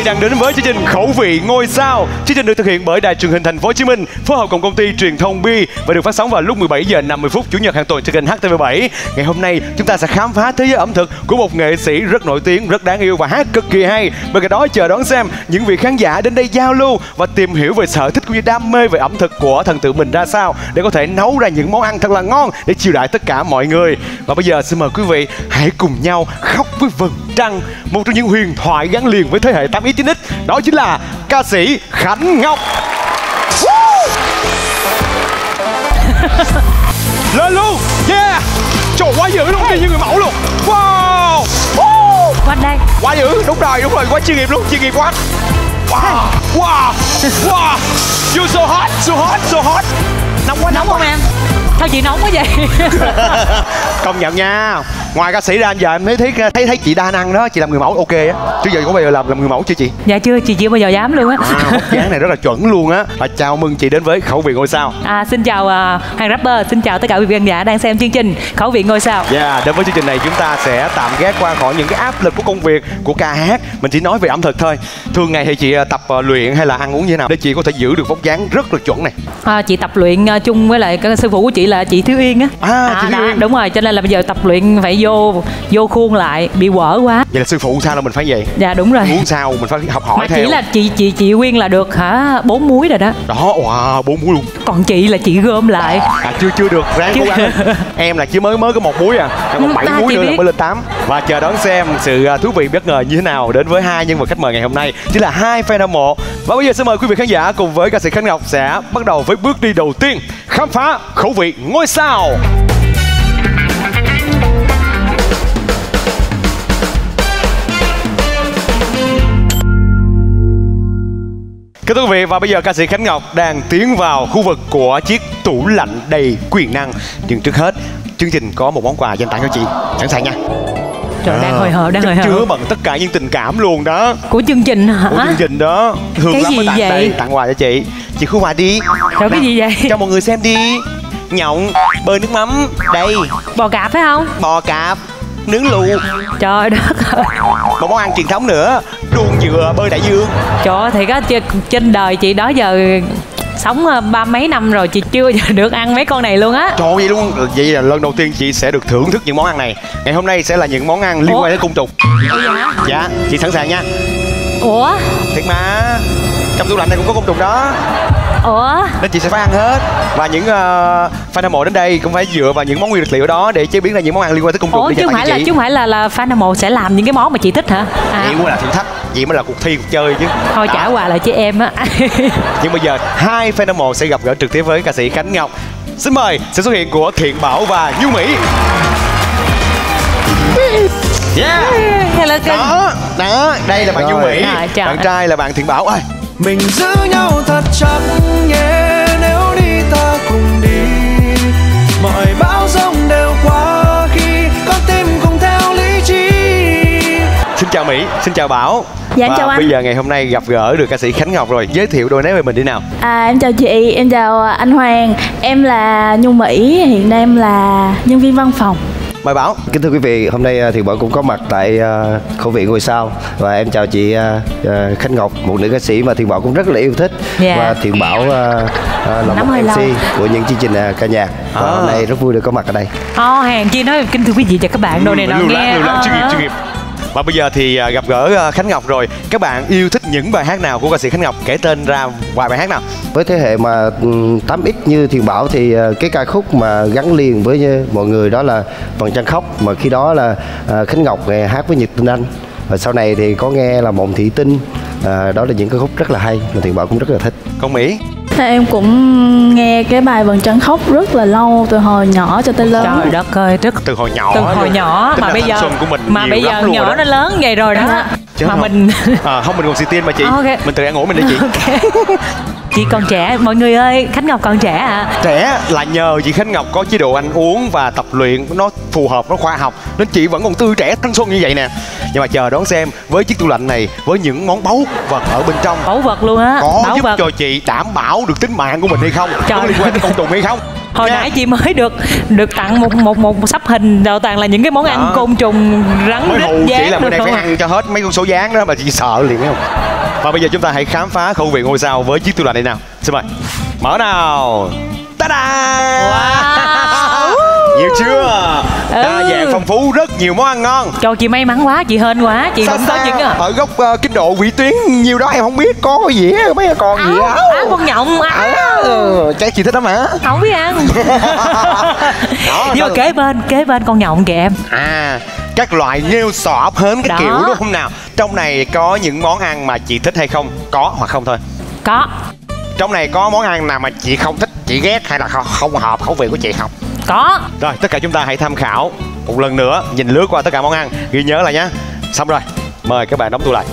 vị đang đến với chương trình khẩu vị ngôi sao. Chương trình được thực hiện bởi Đài truyền hình Thành phố Hồ Chí Minh phối hợp cùng công ty truyền thông Bi và được phát sóng vào lúc 17 giờ 50 phút chủ nhật hàng tuần trên kênh HTV7. Ngày hôm nay chúng ta sẽ khám phá thế giới ẩm thực của một nghệ sĩ rất nổi tiếng, rất đáng yêu và hát cực kỳ hay. Bên cạnh đó chờ đón xem những vị khán giả đến đây giao lưu và tìm hiểu về sở thích cũng như đam mê về ẩm thực của thần tượng mình ra sao để có thể nấu ra những món ăn thật là ngon để chiều đãi tất cả mọi người. Và bây giờ xin mời quý vị hãy cùng nhau khóc với vầng trăng, một trong những huyền thoại gắn liền với thế hệ 8x 9x, đó chính là ca sĩ Khánh Ngọc. Lên luôn, yeah, trời quá dữ luôn, như người mẫu luôn, wow, Woo! Quanh đây quá dữ, đúng rồi, đúng rồi, quá chuyên nghiệp luôn, chuyên nghiệp quá. Wow, wow, wow, you so hot, so hot, so hot. Nóng quá, Nóng không em? Sao chị nóng quá vậy? công nhận nha ngoài ca sĩ ra giờ em thấy thấy thấy thấy chị đa năng đó chị làm người mẫu ok á. Chứ giờ có bao giờ làm làm người mẫu chưa chị? Dạ chưa, chị chưa bao giờ dám luôn á. À, vóc dáng này rất là chuẩn luôn á. Và chào mừng chị đến với khẩu vị ngôi sao. À, xin chào uh, hàng rapper, xin chào tất cả quý vị khán giả đang xem chương trình Khẩu vị ngôi sao. Yeah, đến với chương trình này chúng ta sẽ tạm gác qua khỏi những cái áp lực của công việc, của ca hát. Mình chỉ nói về ẩm thực thôi. Thường ngày thì chị à, tập à, luyện hay là ăn uống như thế nào để chị có thể giữ được vóc dáng rất là chuẩn này? À, Chị tập luyện uh, chung với lại cái sư phụ của chị là chị Thiếu Yên á. À, chị Thiếu Yên. Đúng rồi, cho nên là bây giờ tập luyện phải vô vô khuôn lại, bị quở quá. Vậy là sư phụ sao là mình phải vậy? Dạ đúng rồi. Uống sao mình phải học hỏi Mà theo? chỉ là chị chị chị Nguyên là được hả? Bốn muối rồi đó. Đó, wow, bốn muối luôn. Còn chị là chị gom lại. À chưa chưa được, ráng cố gắng. Em là chỉ mới mới có một muối à. Em còn bảy muối nữa là biết. mới lên 8 Và chờ đón xem sự à, thú vị bất ngờ như thế nào đến với hai nhân vật khách mời ngày hôm nay. Chính là hai fan hâm mộ. Và bây giờ xin mời quý vị khán giả cùng với ca sĩ Khánh Ngọc sẽ bắt đầu với bước đi đầu tiên. Khám phá khẩu vị ngôi sao Kính thưa quý vị và bây giờ ca sĩ Khánh Ngọc đang tiến vào khu vực của chiếc tủ lạnh đầy quyền năng. Nhưng trước hết chương trình có một món quà dành tặng cho chị. Sẵn sàng nha. Trời đang hồi hộp, đang hồi Chất chứa hộp bằng tất cả những tình cảm luôn đó. Của chương trình hả? Của chương trình đó. Hương Cái lắm mới gì tặng vậy? đây Tặng quà cho chị. Chị khu quà đi. Trời cái gì vậy? Cho mọi người xem đi. Nhộng Bơi nước mắm. Đây. Bò cạp phải không? Bò cạp. Nướng lù Trời đất ơi. Một món ăn truyền thống nữa Đuông dừa bơi đại dương. Trời ơi, thiệt á, trên- trên đời chị đó giờ sống ờ, ba mấy năm rồi chị chưa được ăn mấy con này luôn á. Trời vậy luôn. Vậy là lần đầu tiên chị sẽ được thưởng thức những món ăn này. Ngày hôm nay sẽ là những món ăn liên Ủa? quan đến cung trùng Dạ Chị sẵn sàng nha. Ủa? Thiệt mà Trong tủ lạnh này cũng có côn trùng đó Ủa? Nên chị sẽ phải ăn hết. Và những uh, fan hâm mộ đến đây cũng phải dựa vào những món nguyên vật liệu đó Để chế biến ra những món ăn liên quan tới côn trùng Ủa chứ không phải là chị? chứ không phải là là fan hâm mộ sẽ làm những cái món mà chị thích hả? À, Vậy mới là thử thách. Vậy mới là cuộc thi, cuộc chơi chứ. Thôi trả quà lại cho em á. Nhưng bây giờ hai fan hâm mộ sẽ gặp gỡ trực tiếp với ca sĩ Khánh Ngọc. Xin mời sự xuất hiện của Thiện Bảo và Như Mỹ. Yeah. Hello cưng Đó, đó, đây là bạn Như Rồi. Mỹ. Rồi. Bạn trai là bạn Thiện Bảo. Ơi mình giữ nhau thật chặt nhé nếu đi ta cùng đi. Mọi bão giông đều qua khi con tim cùng theo lý trí. Xin chào Mỹ, xin chào Bảo. Dạ, em Và chào anh. bây giờ ngày hôm nay gặp gỡ được ca sĩ Khánh Ngọc rồi. Giới thiệu đôi nét về mình đi nào. À, em chào chị, em chào anh Hoàng. Em là Nhung Mỹ, hiện nay em là nhân viên văn phòng Mời Bảo kính thưa quý vị hôm nay à, thì bảo cũng có mặt tại à, khẩu vị ngôi sao. Và em chào chị à, Khánh Ngọc một nữ ca sĩ mà thiện bảo cũng rất là yêu thích. Dạ. và thiện bảo là Nắm một mc lâu. của những chương trình ca nhạc. Và À. hôm nay rất vui được có mặt ở đây. Ồ, hàng chi nói kính thưa quý vị và các bạn đồ này nó lưu nghe. loát, lưu loát, chuyên nghiệp, ờ, chuyên nghiệp Và bây giờ thì à, gặp gỡ à, Khánh Ngọc rồi. Các bạn yêu thích những bài hát nào của ca sĩ Khánh Ngọc? Kể tên ra vài bài hát nào. Với thế hệ mà ừm, 8x như thiền bảo thì ờ, cái ca khúc mà gắn liền với mọi người đó là vầng trăng khóc. Mà khi đó là khánh ngọc hát với nhật tinh anh. Và sau này thì có nghe là mộng thị tinh. Ờ, đó là những ca khúc rất là hay mà thiền bảo cũng rất là thích. Con Mỹ em cũng nghe cái bài Vầng Trăng Khóc rất là lâu Từ hồi nhỏ cho tới lớn. Trời đất ơi, rất Từ hồi nhỏ từ hồi nhỏ mà bây giờ của mình mà bây giờ nhỏ rồi nó đó. lớn vậy rồi đó Chứ mà không. mình. À, Không mình còn xì tiên mà chị. Ok. Mình tự ăn ủi mình đi chị. Ok. Chị còn trẻ mọi người ơi khánh ngọc còn trẻ à Trẻ là nhờ chị Khánh Ngọc có chế độ ăn uống và tập luyện nó phù hợp, nó khoa học Nên chị vẫn còn tươi trẻ, thanh xuân như vậy nè. Nhưng mà chờ đón xem với chiếc tủ lạnh này Với những món báu vật ở bên trong báu vật luôn á. Có báu giúp vật. cho chị đảm bảo được tính mạng của mình hay không? Trời. Có liên quan đến công trùng hay không hồi Nha. nãy chị mới được được tặng một một một sắp hình đầu toàn là những cái món ăn Đó. côn trùng rắn mới hù chị là bữa nay phải ăn cho hết mấy con số dáng đó mà chị sợ liền không và bây giờ chúng ta hãy khám phá khẩu vị ngôi sao với chiếc tủ lạnh này nào xin mời mở nào ta Wow. Nhiều chưa đa Ừ. dạng phong phú rất nhiều món ăn ngon cho chị may mắn quá chị hên quá chị xa cũng có những cái ở góc ờ, kinh độ vị tuyến nhiều đó em không biết có cái gì á, mấy con gì á á con nhộng á ừ, chắc chị thích lắm hả không biết ăn Đó, nhưng mà kế bên kế bên con nhộng kìa em À, các loại nghêu sọ ốc hến cái Đó. kiểu đúng không nào? Trong này có những món ăn mà chị thích hay không? Có hoặc không thôi. có Trong này có món ăn nào mà chị không thích, chị ghét hay là không, không hợp khẩu vị của chị không? Có Rồi, tất cả chúng ta hãy tham khảo một lần nữa, nhìn lướt qua tất cả món ăn, ghi nhớ lại nhé. Xong rồi, mời các bạn đóng tủ lạnh.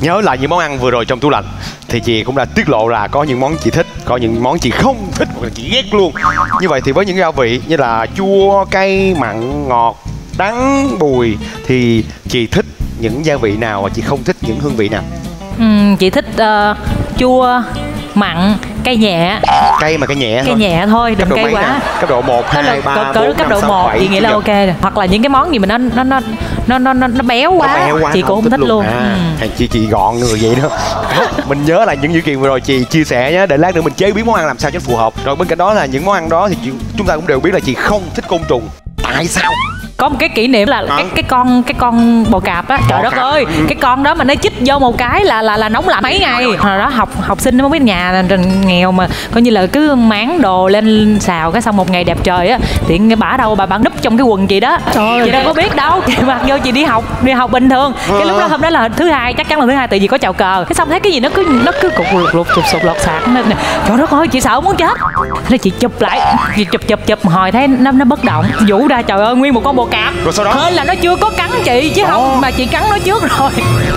Nhớ lại những món ăn vừa rồi trong tủ lạnh thì chị cũng đã tiết lộ là có những món chị thích, có những món chị không thích hoặc là chị ghét luôn. Như vậy thì với những gia vị như là chua, cay, mặn, ngọt, đắng, bùi thì chị thích những gia vị nào và chị không thích những hương vị nào? Ừm, chị thích ờ, chua mặn cay nhẹ. Cay mà cái nhẹ cay thôi. nhẹ thôi đừng mấy quá. nè? Cấp độ 1, Có 2, là 3, cỡ 4, cấp 5, độ 6, 1 7 chị nghĩ là ok rồi. hoặc là những cái món gì mà nó nó nó nó nó nó, nó béo quá, Nó béo quá chị cũng không thích luôn, À, Ừ. Chi chị gọn người vậy đó. Mình nhớ là những dữ kiện vừa rồi chị chia sẻ nhé Để lát nữa mình chế biến món ăn làm sao cho phù hợp. Rồi bên cạnh đó là những món ăn đó thì chị, chúng ta cũng đều biết là chị không thích côn trùng. Tại sao? Có một cái kỷ niệm là cái cái con cái con bò cạp á. Trời đất ơi ừ. cái con đó mà nó chích vô một cái là là là nóng lạnh mấy ngày. Hồi đó học học sinh nó không biết nhà nghèo mà coi như là cứ máng đồ lên xào cái xong một ngày đẹp trời á tiện cái bả đâu bà bạn núp trong cái quần chị đó. Chị đâu có biết đâu. Chị mặc vô chị đi học đi học bình thường. Cái lúc đó hôm đó là thứ hai chắc chắn là thứ hai tại vì có chào cờ. Cái xong thấy cái gì nó cứ nó cứ cục lục lục sụt sụt lọt sạc nên trời đất ơi chị sợ muốn chết. Thế chị chụp lại chị chụp chụp chụp. Hồi thấy nó nó bất động. Vũ ra trời ơi nguyên một con bò cạp Rồi sau đó? hên là nó chưa có cắn chị chứ không mà chị cắn nó trước rồi.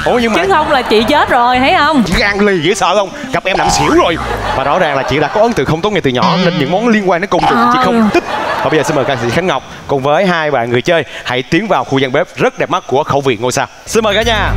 Ủa nhưng mà chứ không là chị chết rồi thấy không? Gan lì dễ sợ không? Gặp em nằm xỉu rồi. Và rõ ràng là chị đã có ấn tượng không tốt ngay từ nhỏ Nên những món liên quan đến côn trùng chị không thích. Và bây giờ xin mời ca sĩ Khánh Ngọc Cùng với hai bạn người chơi Hãy tiến vào khu gian bếp rất đẹp mắt của khẩu vị ngôi sao. Xin mời cả nhà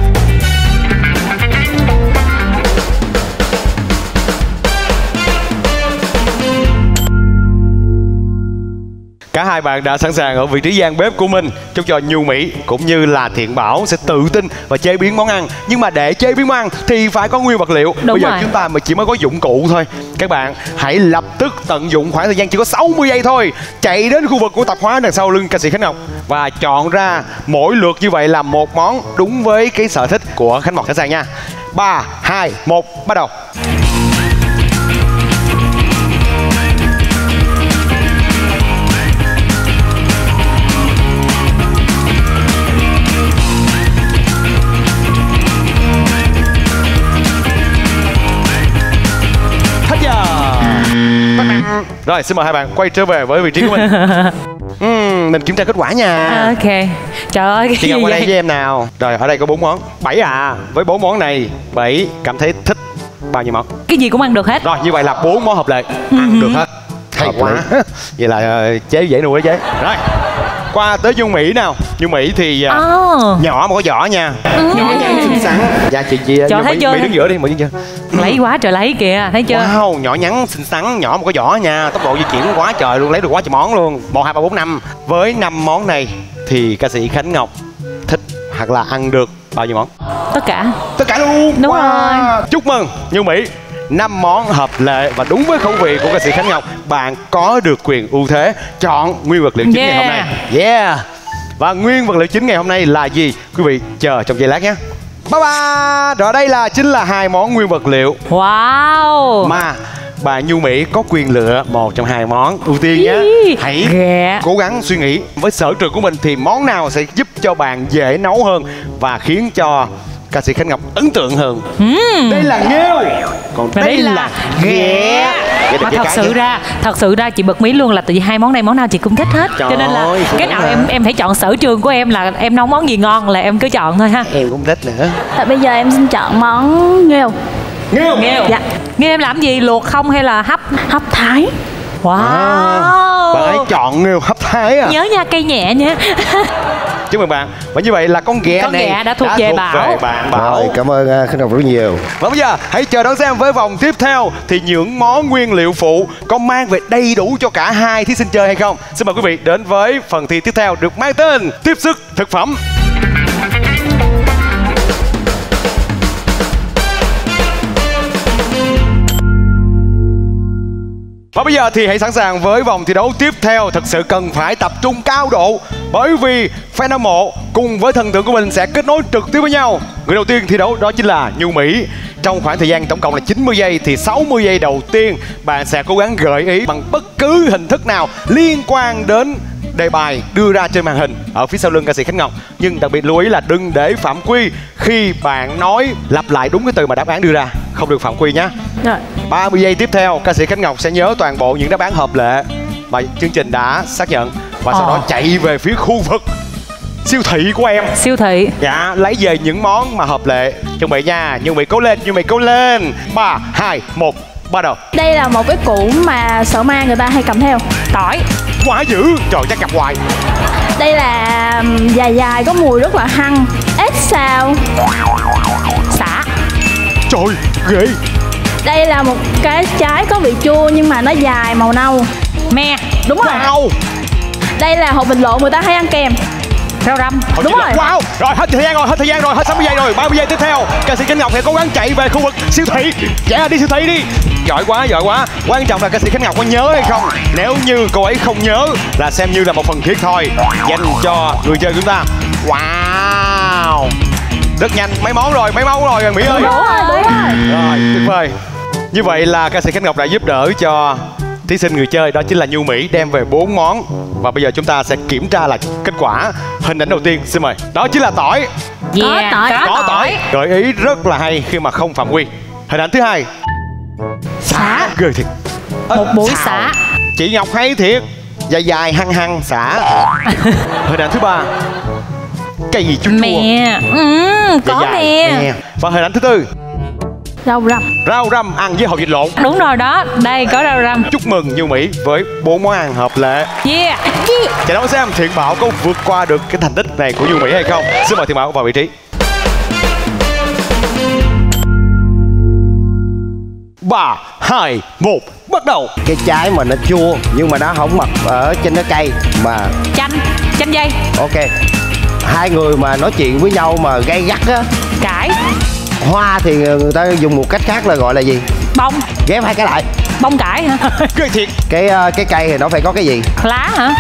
Cả hai bạn đã sẵn sàng ở vị trí gian bếp của mình. Chúc cho Nhu Mỹ cũng như là Thiện Bảo sẽ tự tin và chế biến món ăn. Nhưng mà để chế biến món ăn thì phải có nguyên vật liệu. Đúng Bây giờ rồi. chúng ta mà chỉ mới có dụng cụ thôi. Các bạn hãy lập tức tận dụng khoảng thời gian chỉ có 60 giây thôi. Chạy đến khu vực của tạp hóa đằng sau lưng ca sĩ Khánh Ngọc. Và chọn ra mỗi lượt như vậy là một món đúng với cái sở thích của Khánh Ngọc sẵn sàng nha. 3, 2, 1, bắt đầu Rồi xin mời hai bạn quay trở về với vị trí của mình. Ừm, Mình kiểm tra kết quả nha. Ok. Trời ơi cái Chị gì Ngọc qua đây với em nào. Rồi ở đây có bốn món. Bảy à Với bốn món này bảy cảm thấy thích bao nhiêu món? Cái gì cũng ăn được hết. Rồi như vậy là bốn món hợp lệ. Ăn được hết. Hay Hợp quá. Vậy là ờ, chế dễ nuôi đó chế Rồi qua tới Dung Mỹ nào. Dung Mỹ thì ờ, Ồ, nhỏ mà có vỏ nha. Nhỏ nhắn xinh xắn. Dạ chị chị Trời, Dung thấy Mỹ, chưa? Mỹ đứng giữa đi Mỹ đứng giữa lấy quá trời lấy kìa thấy chưa? Wow, nhỏ nhắn, xinh xắn, nhỏ mà có vỏ nha. Tốc độ di chuyển quá trời luôn, lấy được quá trời món luôn. 1, 2, 3, 4, 5 Với 5 món này thì ca sĩ Khánh Ngọc thích hoặc là ăn được bao nhiêu món? tất cả. Tất cả luôn. Đúng rồi. Chúc mừng Như Mỹ. 5 món hợp lệ và đúng với khẩu vị của ca sĩ Khánh Ngọc. Bạn có được quyền ưu thế chọn nguyên vật liệu chính ngày hôm nay. Yeah. Và nguyên vật liệu chính ngày hôm nay là gì? Quý vị chờ trong giây lát nhé Bye bye Rồi đây là chính là hai món nguyên vật liệu. Wow. Mà bà Nhu Mỹ có quyền lựa một trong hai món. Ưu tiên nhé. Hãy ghẹ. cố gắng suy nghĩ. Với sở trường của mình thì món nào sẽ giúp cho bạn dễ nấu hơn và khiến cho ca sĩ Khánh Ngọc ấn tượng hơn. Đây là nghêu còn Và đây, là ghẹ mà thật sự chứ. ra thật sự ra chị bật mí luôn là tại vì hai món này món nào chị cũng thích hết. Trời cho nên là ơi, cái nào là- em em phải chọn sở trường của em là em nấu món gì ngon là em cứ chọn thôi ha. Em cũng thích nữa. Tại bây giờ em xin chọn món nghêu nghêu nghêu Dạ. Nghe em làm gì? Luộc không hay là hấp? Hấp thái. Wow. Bạn ấy chọn nghêu hấp thái à? Nhớ nha cây nhẹ nha chúc mừng bạn. Và như vậy là con ghẹ Con này ghẹ đã thuộc về Bảo. về bạn. Bảo Rồi, cảm ơn uh, Khánh Ngọc rất nhiều. Và bây giờ hãy chờ đón xem với vòng tiếp theo thì những món nguyên liệu phụ có mang về đầy đủ cho cả hai thí sinh chơi hay không? Xin mời quý vị đến với phần thi tiếp theo được mang tên tiếp sức thực phẩm. Và bây giờ thì hãy sẵn sàng với vòng thi đấu tiếp theo. Thật sự cần phải tập trung cao độ Bởi vì fan hâm mộ cùng với thần tượng của mình sẽ kết nối trực tiếp với nhau. Người đầu tiên thi đấu đó chính là Nhu Mỹ. Trong khoảng thời gian tổng cộng là 90 giây Thì 60 giây đầu tiên bạn sẽ cố gắng gợi ý bằng bất cứ hình thức nào Liên quan đến đề bài đưa ra trên màn hình ở phía sau lưng ca sĩ Khánh Ngọc. Nhưng đặc biệt lưu ý là đừng để phạm quy khi bạn nói lặp lại đúng cái từ mà đáp án đưa ra. Không được phạm quy nhé Rồi. 30 giây tiếp theo, ca sĩ Khánh Ngọc sẽ nhớ toàn bộ những đáp án hợp lệ mà chương trình đã xác nhận và sau Ờ. đó chạy về phía khu vực siêu thị của em. siêu thị Dạ, lấy về những món mà hợp lệ. Chuẩn bị nha, nhưng mày cố lên, nhưng mày cố lên. 3, 2, 1, bắt đầu. Đây là một cái củ mà sợ ma người ta hay cầm theo tỏi Quá dữ, trời chắc gặp hoài. Đây là dài dài có mùi rất là hăng Ếch xào xả Trời, ghê. Đây là một cái trái có vị chua nhưng mà nó dài màu nâu me Đúng rồi Wow. Đây là hột vịt lộn người ta hay ăn kèm rau răm Hồi Đúng rồi. Wow, rồi hết thời gian rồi, hết thời gian rồi, hết 60 giây rồi, 30 giây tiếp theo. Ca sĩ Khánh Ngọc hãy cố gắng chạy về khu vực siêu thị. Dạ đi siêu thị đi. Giỏi quá, giỏi quá. Quan trọng là ca sĩ Khánh Ngọc có nhớ hay không. Nếu như cô ấy không nhớ là xem như là một phần thiệt thôi dành cho người chơi chúng ta. Wow. Rất nhanh, mấy món rồi, mấy món rồi Mỹ ơi. Đúng rồi, đúng rồi Rồi, tuyệt vời. Như vậy là ca sĩ Khánh Ngọc đã giúp đỡ cho thí sinh người chơi đó chính là Nhu Mỹ đem về 4 món. Và bây giờ chúng ta sẽ kiểm tra là kết quả hình ảnh đầu tiên xin mời. Đó chính là tỏi. Yeah, tỏi. có, có tỏi. gợi ý rất là hay khi mà không phạm quy. Hình ảnh thứ hai. Xả. Ghê thiệt. Một buổi xả. Chị Ngọc hay thiệt. Dài dài hăng hăng xả. Hình ảnh thứ ba. Cây gì chua chua. Mè. Ừ, có dài mè. dài, và hình ảnh thứ tư Rau răm. Rau răm ăn với hột vịt lộn. Đúng rồi đó đây có rau răm. Chúc mừng Nhu Mỹ với bốn món ăn hợp lệ. Yeah. Chờ đón xem Thiện Bảo có vượt qua được cái thành tích này của Nhu Mỹ hay không. Xin mời Thiện Bảo vào vị trí. Ba hai một bắt đầu. Cái trái mà nó chua nhưng mà nó không mập ở trên cái cây mà chanh chanh dây. Ok. Hai người mà nói chuyện với nhau mà gay gắt á. Cải hoa thì người ta dùng một cách khác là gọi là gì? Bông. Ghép hai cái lại. Bông cải hả? Ghê thiệt. Cái ờ, cái cây thì nó phải có cái gì? Lá hả?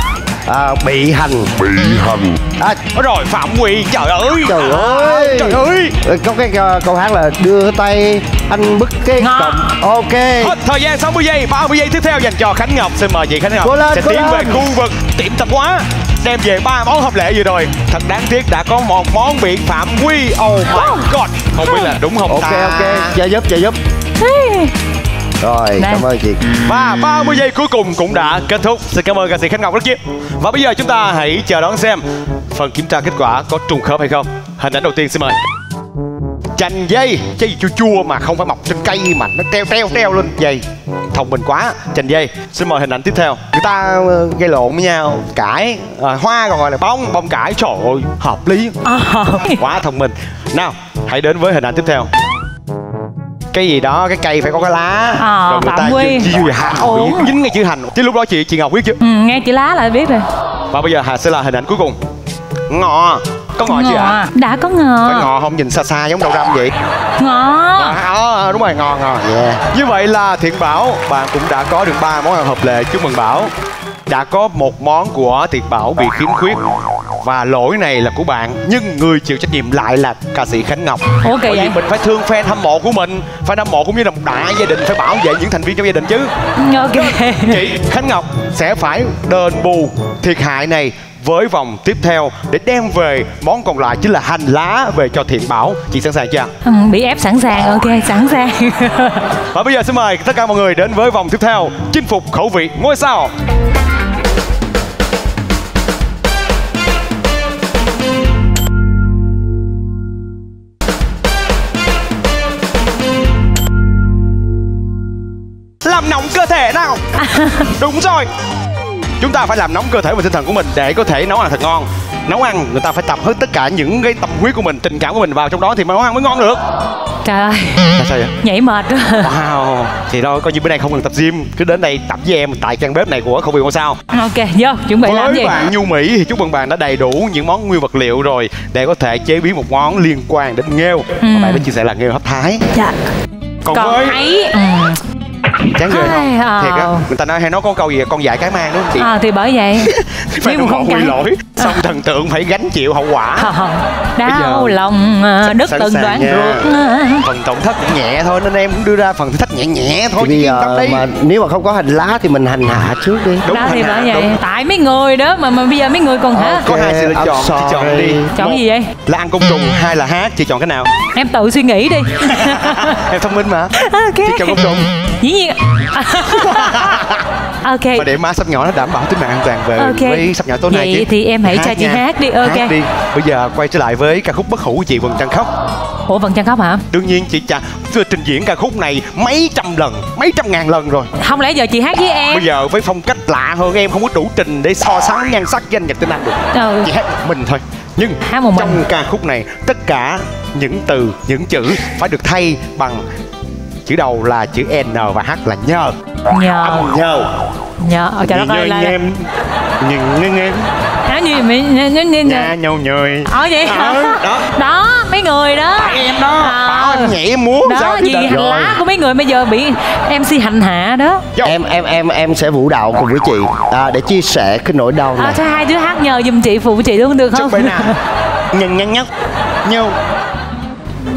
À, bị hành. Bị hành. À, Rồi Phạm Quy trời ơi. Trời ơi. Trời ơi. Có cái ờ, câu hát là đưa tay anh bứt cái Ngon. cọng. Ok. Hết thời gian 60 giây 30 giây tiếp theo dành cho Khánh Ngọc. Xin mời chị Khánh Ngọc Cố lên, Sẽ cố tiến về lên. khu vực tiệm tạp hóa Đem về ba món hợp lệ vừa rồi. Thật đáng tiếc đã có một món bị Phạm Quy. Oh my god. Không biết là đúng không ok ta? ok. Chờ giúp chờ giúp. Rồi Đây. cảm ơn chị. Và 30 giây cuối cùng cũng đã kết thúc. Xin cảm ơn ca sĩ Khánh Ngọc rất nhiều. Và bây giờ chúng ta hãy chờ đón xem Phần kiểm tra kết quả có trùng khớp hay không. Hình ảnh đầu tiên xin mời. Chanh dây gì chua chua mà không phải mọc trên cây mà nó treo treo treo lên dây Thông minh quá. Chanh dây Xin mời hình ảnh tiếp theo. Người ta ờ, gây lộn với nhau. Cải à, Hoa còn gọi là bông Bông cải. Trời ơi Hợp lý. Ờ. Quá thông minh. Nào Hãy đến với hình ảnh tiếp theo. Cái gì đó cái cây phải có cái lá. Ờ, rồi người ta quy. dính chữ hành Ủa. dính cái chữ hành chứ lúc đó chị chị ngọc biết chưa ừ, nghe chữ lá là biết rồi. Và bây giờ hà sẽ là hình ảnh cuối cùng. Ngò có ngò chưa ạ? Đã có phải ngò ngò không? Nhìn xa xa giống đậu răm vậy. Ngò. À, đúng rồi ngò ngò. Yeah. như vậy là thiện bảo bạn cũng đã có được ba món ăn hợp lệ. Chúc mừng bảo. Đã có một món của thiện bảo bị khiếm khuyết. Và lỗi này là của bạn nhưng người chịu trách nhiệm lại là ca sĩ khánh ngọc. Ủa kỳ bởi vì vậy? mình phải thương fan hâm mộ của mình. Fan hâm mộ cũng như là một đại gia đình phải bảo vệ những thành viên trong gia đình chứ. Ok chị Khánh Ngọc sẽ phải đền bù thiệt hại này với vòng tiếp theo để đem về món còn lại chính là hành lá về cho thiện bảo. Chị sẵn sàng chưa ừ, bị ép sẵn sàng ok sẵn sàng. Và bây giờ xin mời tất cả mọi người đến với vòng tiếp theo chinh phục khẩu vị ngôi sao. Làm nóng cơ thể nào? Đúng rồi chúng ta phải làm nóng cơ thể và tinh thần của mình để có thể nấu ăn thật ngon. Nấu ăn người ta phải tập hết tất cả những cái tâm huyết của mình tình cảm của mình vào trong đó thì nấu ăn mới ngon được. Trời ơi. Sao vậy? Nhảy mệt quá. Wow thì thôi coi như bữa nay không cần tập gym. Cứ đến đây tập với em tại căn bếp này của không bị ngôi sao? Ok vô chuẩn bị làm với gì? bạn nhu mỹ thì chúc mừng bạn đã đầy đủ những món nguyên vật liệu rồi để có thể chế biến một món liên quan đến nghêu. Ừ. và bạn đã chia sẻ là nghêu hấp thái. Dạ. Còn, còn với ấy ừ. Chán ghê. Không ờ. thiệt á người ta nói hay nói có câu gì con dạy cái mang đúng không chị? À, thì bởi vậy. Phải nhưng mà không quy lỗi. Xong thần tượng phải gánh chịu hậu quả. Đau lòng à, sẵn từng đoạn ruột à. phần tổn thất cũng nhẹ thôi nên em cũng đưa ra phần thử thách nhẹ nhẹ thôi bây giờ mà nếu mà không có hành lá thì mình hành hạ trước đi. Đúng đó thì bởi vậy. đúng. tại mấy người đó mà mà bây giờ mấy người còn hả? Có hai sự lựa chọn chị chọn đi. Chọn Một gì vậy? là ăn côn trùng hai là hát. Chị chọn cái nào? Em tự suy nghĩ đi. Em thông minh mà. Ok. Chị chọn côn trùng. Dĩ nhiên ok và để má sắp nhỏ nó đảm bảo tính mạng an toàn về Ok. với sắp nhỏ tối nay Vậy thì em hãy cho chị nha. hát đi, ok. hát đi bây giờ quay trở lại với ca khúc bất hủ của chị Vân Trăng khóc ủa vẫn chăng khóc hả đương nhiên chị chả vừa trình diễn ca khúc này mấy trăm lần mấy trăm ngàn lần rồi không lẽ giờ chị hát với em bây giờ với phong cách lạ hơn em không có đủ trình để so sánh nhan sắc với anh Nhật Tinh Anh được ừ. chỉ hát một mình thôi nhưng Hát một mình. trong ca khúc này tất cả những từ những chữ phải được thay bằng chữ đầu là chữ n và h là nhờ. Nhờ. Âm nhờ. Nhờ. Ờ, trời đất nhờ ơi là em nhìn nghe nghe hả gì mày nhớ nhớ nhà nhau nhời ờ vậy hả? Ờ, đó. đó mấy người đó. Tại em đó. Ờ. bảo em nhảy em múa đó sao chứ gì hành lá của mấy người bây giờ bị mc hành hạ đó. Em em em em sẽ vũ đạo cùng với chị. À, để chia sẻ cái nỗi đau à, này. cho hai đứa hát nhờ giùm chị phụ chị luôn được chúc không? bài nào. Nhăn nhăn nhóc nhau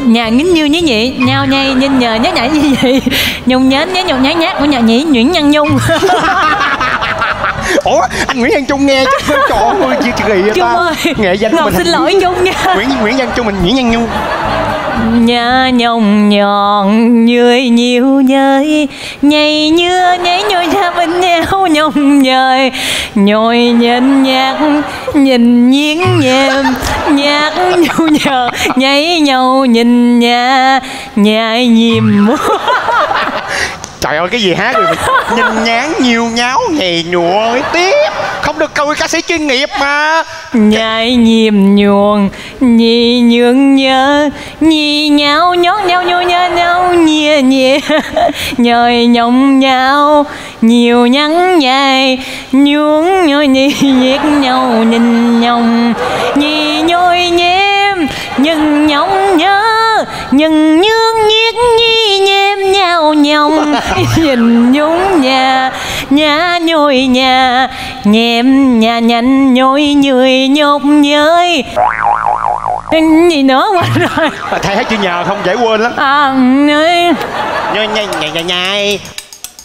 nhà nghính như nhí nhị nhau nhây nhìn nhờ nhớ nhảy như vậy nhung nhến nhớ nhung nhái nhát của nhà nhí nhuyễn nhăn nhung. Ủa anh nguyễn văn trung nghe chứ chọn ơi chị kỳ vậy ta. Nghệ danh của Ngọc mình xin lỗi Trung nha. Nguyễn nguyễn văn trung mình nguyễn văn nhung nhà nhồng nhọn, nhười nhiều nhơi. Nhảy như nhảy nhồi ra bên nhau nhồng nhời. Nhồi nhìn nhạc nhìn nhiến nhèm nhạc nhu nhờ, nhảy nhau nhìn nhà. Nhà nhìm trời ơi, cái gì hát rồi mình nhìn nhán nhiều nháo nhì nhụa tiếp. Không được coi ca sĩ chuyên nghiệp mà. Nhai nhìm nhuồn, nhì nhường nhớ, nhì nhau nhót nhau nhô nhớ nhau nhìa nhìa, nhời nhộng nhau nhiều nhắn nhai nhuống nhôi nhì nhiệt nhau nhìn nhồng. Nhì nhôi nhem, nhưng nhộng nhớ, nhưng nhương nhiệt nhi nhem nhau nhồng nhìn nhúng nhà nhà nhồi nhà nhem nhà nhanh nhồi nhười nhột nhơi gì nữa quên rồi thầy hát chữ nhờ không dễ quên lắm à, ơi, nhai nhai nhai nhai nhai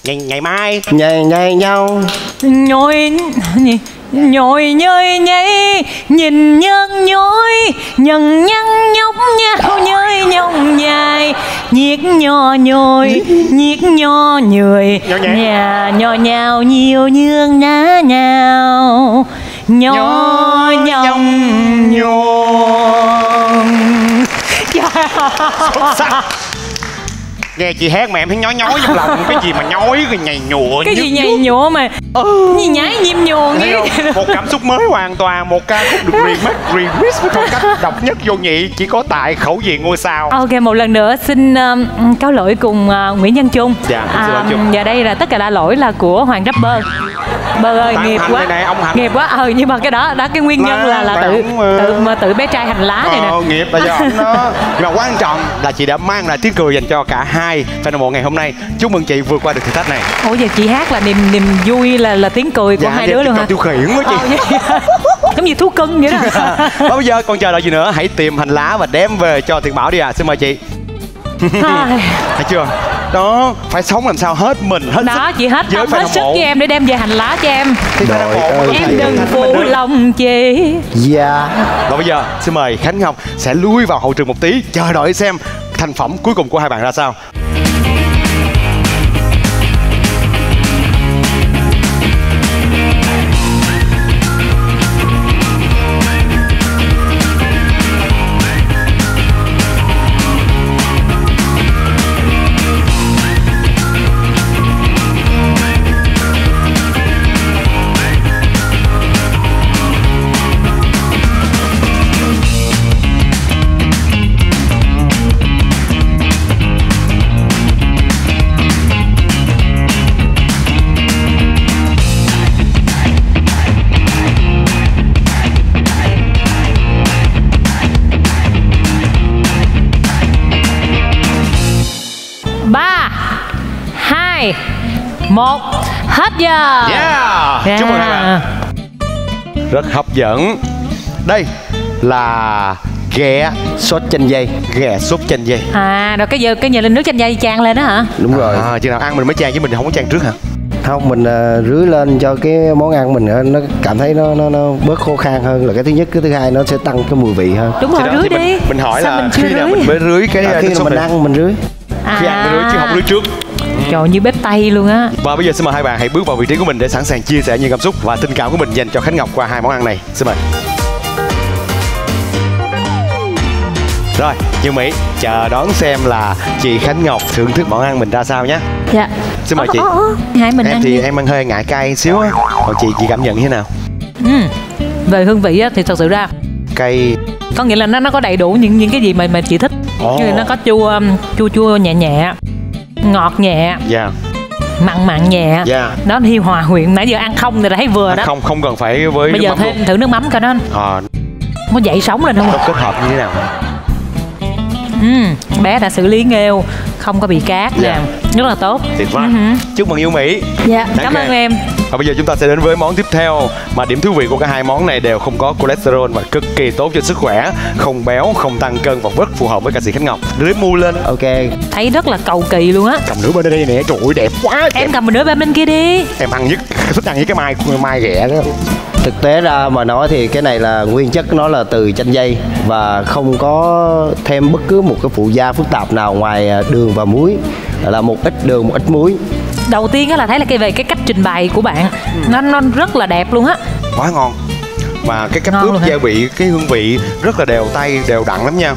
ngày ngày mai nhai nhai nhau nhồi gì nhồi nhơi nhảy nhìn nhân nhối nhân nhăn nhóc nhau nhơi nhông nhài nhiệt nho nhồi nhiệt nho nhười nhà nho nhào nhiều nhương ná nhào nho nhông xuất sắc nghe chị hát mà em thấy nhói nhói trong lòng cái gì mà nhói cái nhầy nhụa cái gì nhảy nhụa mà gì nhái nhiêm nhuồn không? một cảm xúc mới hoàn toàn một ca khúc được remix remix với phong cách độc nhất vô nhị chỉ có tại khẩu vị ngôi sao Ok một lần nữa xin um, cáo lỗi cùng uh, Nguyễn Văn Trung. Dạ, Trung. Và đây là tất cả đã lỗi là của Hoàng Rapper. Bơ ơi ông nghiệp quá. này, ông nghiệp quá. Ừ nhưng mà cái đó đó cái nguyên nhân Là là là tại tự ông, ờ, tự mà tự bé trai hành lá này nè. Ờ, nghiệp là do ông đó nhưng mà quan trọng là chị đã mang lại tiếng cười dành cho cả hai fan hâm mộ ngày hôm nay. Chúc mừng chị vượt qua được thử thách này. Ủa giờ chị hát là niềm niềm vui là là tiếng cười của hai dạ, đứa chị luôn hả? tiêu khiển quá chị. Ờ, Giống như thú cưng vậy đó. Và bây giờ còn chờ đợi gì nữa? Hãy tìm hành lá và đem về cho Thiện Bảo đi à xin mời chị. Thấy chưa? Đó phải sống làm sao hết mình hết đó sức chị hết với tâm hết sức cho em để đem về hành lá cho em. Đội ơi, Em đừng phụ lòng chị. dạ. Và bây giờ xin mời Khánh Ngọc sẽ lui vào hậu trường một tí chờ đợi xem thành phẩm cuối cùng của hai bạn ra sao. Hết giờ Yeah. Chúc mừng hai bạn. Rất hấp dẫn. Đây là ghẹ sốt chanh dây ghẹ súp chanh dây. à rồi cái giờ cái giờ lên nước chanh dây chan lên đó hả đúng rồi À, chừng nào ăn mình mới chan chứ mình không có chan trước hả? không mình uh, rưới lên cho cái món ăn mình uh, nó cảm thấy nó nó nó bớt khô khan hơn là cái thứ nhất cái thứ hai nó sẽ tăng cái mùi vị hơn đúng rồi rưới đi Mình, mình hỏi Sao là mình chưa khi nào rưới? mình mới rưới cái à, cái khi mà súp mình ăn mình rưới Khi ăn mới rưới chứ không rưới trước. Trời như bếp tay luôn á Và bây giờ xin mời hai bạn hãy bước vào vị trí của mình để sẵn sàng chia sẻ những cảm xúc và tình cảm của mình dành cho Khánh Ngọc qua hai món ăn này. Xin mời. Rồi, Như Mỹ chờ đón xem là chị Khánh Ngọc thưởng thức món ăn mình ra sao nhé. dạ Xin mời chị. Ồ, ồ, ồ. hai mình Em ăn thì đi. em ăn hơi ngại cay xíu á. Còn chị chị cảm nhận như thế nào? ừ. về hương vị á, thì thật sự ra Cay. có nghĩa là nó nó có đầy đủ những những cái gì mà mà chị thích Ồ. như là nó có chua um, chua chua nhẹ nhẹ ngọt nhẹ Dạ. mặn mặn nhẹ Dạ. đó thi hòa quyện nãy giờ ăn không thì đã thấy vừa đó Không không cần phải với bây giờ mắm luôn. thêm thử nước mắm coi nó Ờ, có dậy sống lên không nó kết hợp như thế nào? ừ, bé đã xử lý nghêu không có bị cát Dạ. nè rất là tốt Tuyệt vời. Hử. Chúc mừng Như Mỹ. dạ cảm Ok. ơn em Và bây giờ chúng ta sẽ đến với món tiếp theo mà điểm thú vị của cả hai món này đều không có cholesterol và cực kỳ tốt cho sức khỏe, không béo, không tăng cân và rất phù hợp với ca sĩ Khánh Ngọc. Đưa mu lên. ok thấy rất là cầu kỳ luôn á Cầm nửa bên đây nè, trời ơi đẹp quá. Em em cầm đứa bên bên kia đi em ăn nhất thích ăn với cái mai mai ghẹ đó. Thực tế ra mà nói thì cái này là nguyên chất nó là từ chanh dây và không có thêm bất cứ một cái phụ gia phức tạp nào ngoài à, đường và muối là một ít đường một ít muối đầu tiên á là thấy là cái về cái cách trình bày của bạn nó nó rất là đẹp luôn á Quá ngon. Và cái cách ướp gia vị, cái hương vị rất là đều tay, đều đặn lắm nha.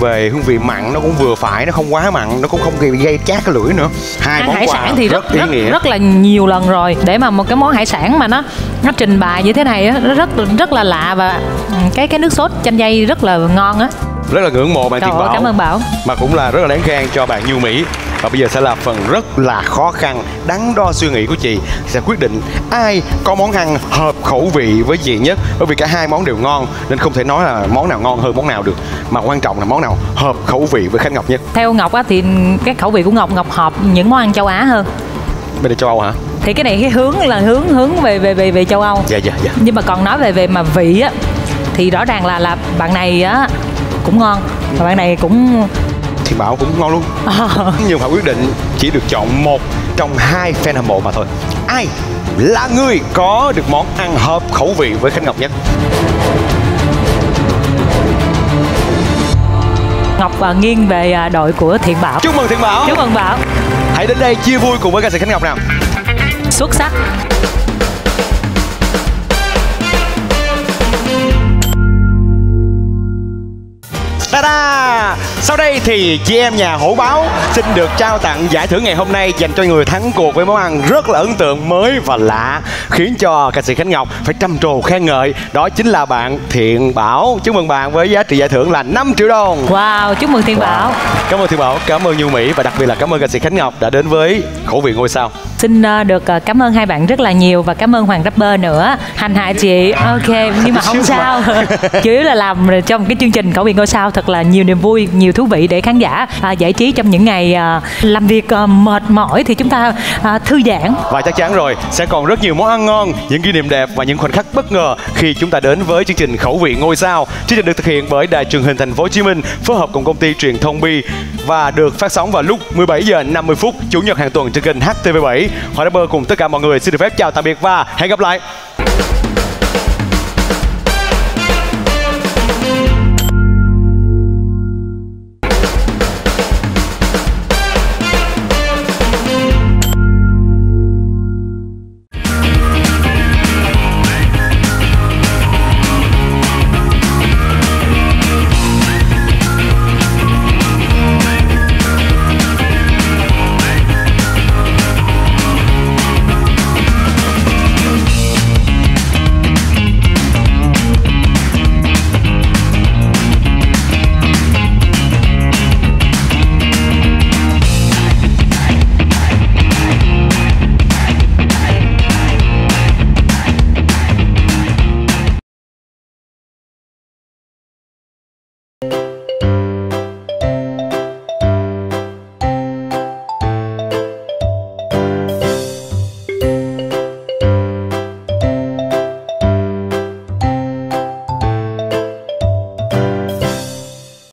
Về hương vị mặn nó cũng vừa phải, nó không quá mặn, nó cũng không gây chát cái lưỡi nữa. Hai món hải quà sản thì rất ý rất, nghĩa. rất là nhiều lần rồi để mà một cái món hải sản mà nó nó trình bày như thế này á nó rất rất là lạ và cái cái nước sốt chanh dây rất là ngon á rất là ngưỡng mộ bạn Trời ơi, Bảo cảm ơn Bảo. mà cũng là rất là đáng khen cho bạn Như Mỹ và bây giờ sẽ là phần rất là khó khăn đắn đo suy nghĩ của chị. Sẽ quyết định ai có món ăn hợp khẩu vị với chị nhất. Bởi vì cả hai món đều ngon nên không thể nói là món nào ngon hơn món nào được. Mà quan trọng là món nào hợp khẩu vị với Khánh Ngọc nhất. Theo Ngọc á thì cái khẩu vị của Ngọc Ngọc hợp những món ăn châu Á hơn. Bên đây châu Âu hả? Thì cái này cái hướng là hướng hướng về về về về châu Âu. Dạ dạ dạ. Nhưng mà còn nói về về mà vị á thì rõ ràng là là bạn này á cũng ngon và bạn này cũng Thiên Bảo cũng ngon luôn. Nhưng phải quyết định chỉ được chọn một trong hai fan hâm mộ mà thôi. Ai là người có được món ăn hợp khẩu vị với Khánh Ngọc nhất? Ngọc à, nghiêng về à, đội của Thiện Bảo. Chúc mừng Thiên Bảo. Chúc mừng Bảo. Hãy đến đây chia vui cùng với ca sĩ Khánh Ngọc nào. Xuất sắc. Ta-da! Sau đây thì chị em nhà hổ báo xin được trao tặng giải thưởng ngày hôm nay dành cho người thắng cuộc với món ăn rất là ấn tượng mới và lạ khiến cho ca sĩ Khánh Ngọc phải trầm trồ khen ngợi. Đó chính là bạn Thiện Bảo. Chúc mừng bạn với giá trị giải thưởng là 5 triệu đồng. Wow chúc mừng Thiện Bảo. Cảm ơn Thiện Bảo cảm ơn Như Mỹ và đặc biệt là cảm ơn ca sĩ Khánh Ngọc đã đến với khẩu vị ngôi sao Xin ờ, được ờ, cảm ơn hai bạn rất là nhiều và cảm ơn Hoàng Rapper nữa. Hành hạ chị. Ok, nhưng mà không sao. Chủ yếu là làm trong cái chương trình Khẩu vị ngôi sao thật là nhiều niềm vui, nhiều thú vị để khán giả à, giải trí trong những ngày à, làm việc à, mệt mỏi thì chúng ta à, thư giãn. Và chắc chắn rồi, sẽ còn rất nhiều món ăn ngon, những kỷ niệm đẹp và những khoảnh khắc bất ngờ khi chúng ta đến với chương trình Khẩu vị ngôi sao. Chương trình được thực hiện bởi Đài truyền hình Thành phố Hồ Chí Minh phối hợp cùng công ty truyền thông Bi và được phát sóng vào lúc 17 giờ 50 phút chủ nhật hàng tuần trên kênh HTV7. Hoàng Rapper cùng tất cả mọi người xin được phép chào tạm biệt và hẹn gặp lại.